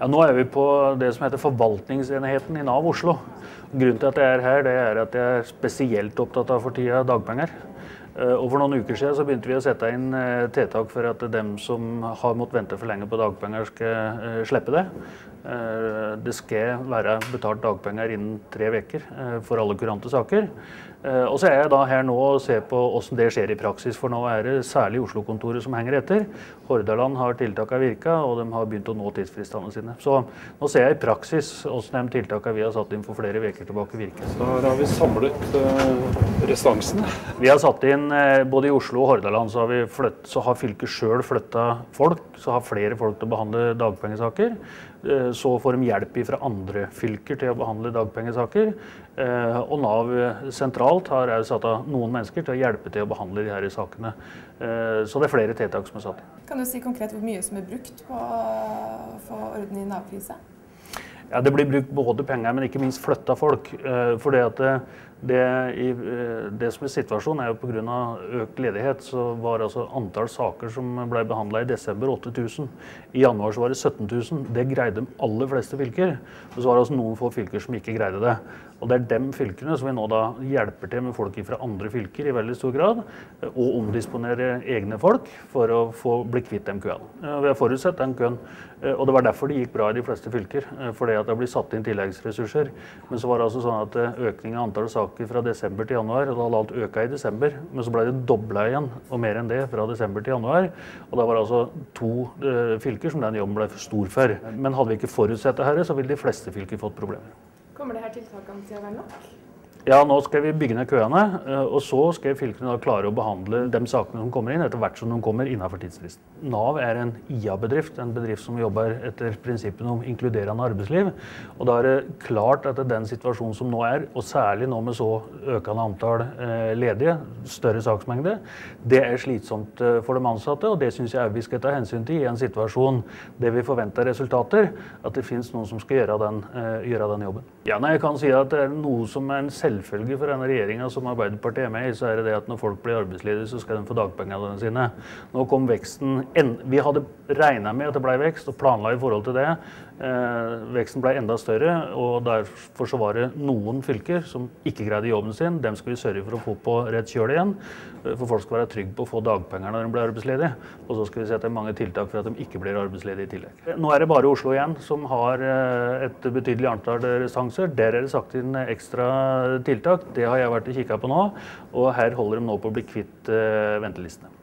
Ja, nå er vi på det som heter forvaltningsenheten i Nav Oslo. Grunnen til at jeg er her, det er at jeg er spesielt opptatt av for tida dagpenger. Eh, og For noen uker siden så begynte vi å sette inn eh, tiltak for at dem som har måttet vente for lenge på dagpenger, skal eh, slippe det. Det skal være betalt dagpenger innen tre uker for alle kurante saker. Og så er jeg da her nå og ser på hvordan det skjer i praksis, for nå er det særlig Oslo-kontoret som henger etter. Hordaland har tiltakene virka, og de har begynt å nå tidsfristene sine. Så nå ser jeg i praksis hvordan de tiltakene vi har satt inn for flere uker tilbake, virker. Da har vi samlet restansen. Vi har satt inn Eh, både i Oslo og Hordaland så har, flytt, så har fylket sjøl flytta folk. Så har flere folk til å behandle dagpengesaker. Eh, så får de hjelp fra andre fylker til å behandle dagpengesaker. Eh, og Nav sentralt har også satt av noen mennesker til å hjelpe til å behandle de her sakene. Så det er flere tiltak som er satt. Kan du si konkret hvor mye som er brukt på å få orden i Nav-krisa? Ja, Det blir brukt både penger, men ikke minst flytta folk. For det det, eh, det, som er situasjonen, er jo pga. økt ledighet, så var altså antall saker som ble behandla i desember 8000. I januar så var det 17 000. Det greide de aller fleste fylker. Og så var det altså noen få fylker som ikke greide det. Og det er de fylkene som vi nå da hjelper til med folk fra andre fylker i veldig stor grad. Og omdisponere egne folk for å få bli kvitt de køene. Vi har forutsett den køen. Og det var derfor det gikk bra i de fleste fylker. Fordi at det blitt satt inn tilleggsressurser. Men så var det altså sånn at økningen av antall saker fra desember til januar. og Da hadde alt øka i desember, men så ble det dobla igjen, og mer enn det, fra desember til januar. Og da var det altså to uh, fylker som den jobben ble for stor for. Men hadde vi ikke forutsett det her, så ville de fleste fylker fått problemer. Kommer det her tiltakene til å være nok? Ja, nå skal vi bygge ned køene. Eh, og så skal fylkene da klare å behandle de sakene som kommer inn, etter hvert som de kommer innenfor tidsfristen. Nav er en IA-bedrift, en bedrift som jobber etter prinsippene om inkluderende arbeidsliv. Og da er det klart at den situasjonen som nå er, og særlig nå med så økende antall eh, ledige, større saksmengde, det er slitsomt eh, for de ansatte. Og det syns jeg vi skal ta hensyn til i en situasjon der vi forventer resultater. At det finnes noen som skal gjøre den, gjøre den jobben. Ja, nei, jeg kan si at det er noe som er en selvfølge for denne regjeringa som Arbeiderpartiet er med i, så er det det at når folk blir arbeidsledige, så skal de få dagpengene sine. Nå kom veksten Vi hadde regna med at det ble vekst, og planla i forhold til det. Eh, veksten ble enda større, og derfor så var det noen fylker som ikke greide jobben sin. Dem skal vi sørge for å få på rett kjøl igjen. Eh, for folk skal være trygge på å få dagpenger når de blir arbeidsledige. Og så skal vi sette mange tiltak for at de ikke blir arbeidsledige i tillegg. Nå er det bare Oslo igjen som har eh, et betydelig antall restanser. Der er det sagt inn ekstra tiltak. Det har jeg vært og kikka på nå. Og her holder de nå på å bli kvitt ventelistene.